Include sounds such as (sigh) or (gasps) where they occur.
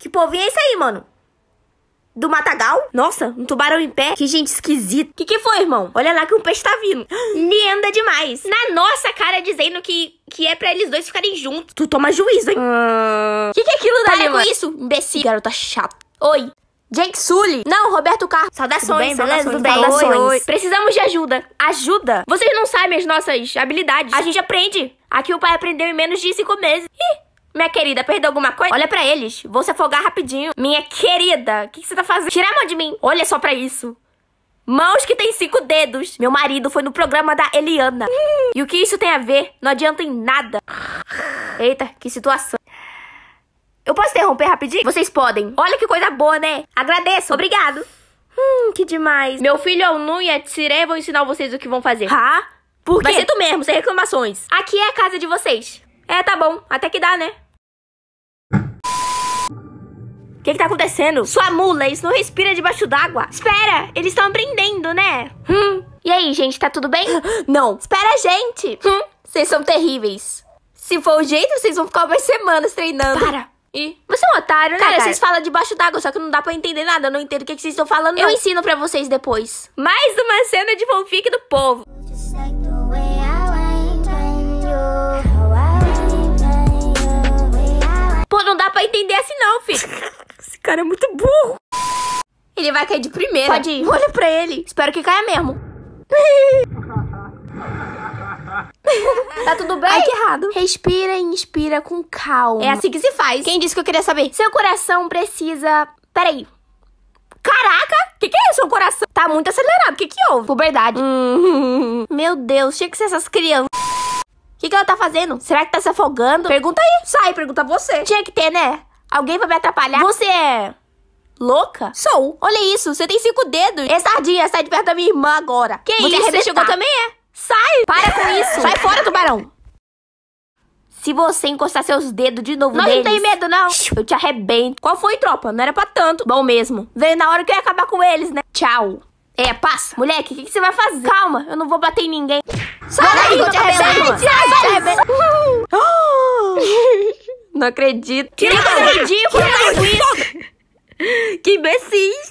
Que povinho é isso aí, mano? Do matagal? Nossa, um tubarão em pé? Que gente esquisita. Que que foi, irmão? Olha lá que um peixe tá vindo. Linda demais. Na nossa cara dizendo que, que é pra eles dois ficarem juntos. Tu toma juízo, hein? Que que é aquilo Para dali, com mano? isso, imbecil. Garota chata. Oi. Jake Sully. Não, Roberto Carlos. Saudações, Tudo bem, beleza? saudações. Tudo bem? Saudações. Oi, oi. Precisamos de ajuda. Ajuda. Vocês não sabem as nossas habilidades. A gente aprende. Aqui o pai aprendeu em menos de cinco meses. Ih, minha querida, perdeu alguma coisa? Olha pra eles. Vou se afogar rapidinho. Minha querida, o que, que você tá fazendo? Tira a mão de mim. Olha só pra isso. Mãos que tem cinco dedos. Meu marido foi no programa da Eliana. E o que isso tem a ver? Não adianta em nada. Eita, que situação. Eu posso interromper rapidinho? Vocês podem. Olha que coisa boa, né? Agradeço. Obrigado. Hum, que demais. Meu filho é o Nu e a Tsire vão ensinar vocês o que vão fazer. Ah? Por Vai quê? ser tu mesmo, sem reclamações. Aqui é a casa de vocês. É, tá bom. Até que dá, né? O que que tá acontecendo? Sua mula, isso não respira debaixo d'água. Espera, eles estão aprendendo, né? Hum. E aí, gente, tá tudo bem? (gasps) Não. Espera, gente. Hum, vocês são terríveis. Se for o jeito, vocês vão ficar umas semanas treinando. Para. E você é um otário, né, Cara, cara? vocês falam debaixo d'água, só que não dá pra entender nada. Eu não entendo o que, que vocês estão falando, Eu não. ensino pra vocês depois. Mais uma cena de fanfic do povo. Esse cara é muito burro. Ele vai cair de primeira. Pode ir. Olha pra ele. Espero que caia mesmo. (laughs) Tá tudo bem? Ai, que errado. Respira e inspira com calma. É assim que se faz. Quem disse que eu queria saber? Seu coração precisa... Peraí. Caraca! O que, que é isso? O coração tá muito acelerado. O que, que houve? Puberdade. Hum. Meu Deus, tinha que ser essas crianças. O que, que ela tá fazendo? Será que tá se afogando? Pergunta aí. Sai, pergunta você. Tinha que ter, né? Alguém vai me atrapalhar. Você é louca? Sou. Olha isso, você tem cinco dedos. É sardinha, sai de perto da minha irmã agora. Que te isso? Você chegou também, é? Sai! Para com (laughs) isso. Sai fora, tubarão. Se você encostar seus dedos de novo Nós neles... não tem medo, não. Eu te arrebento. Qual foi, tropa? Não era pra tanto. Bom mesmo. Veio na hora que eu ia acabar com eles, né? Tchau. É, passa. Moleque, o que, que você vai fazer? Calma, eu não vou bater em ninguém. Sai daí, eu te arrebento. Sai, te arrebento. Não acredito. Que coisa ridícula. Que imbecil.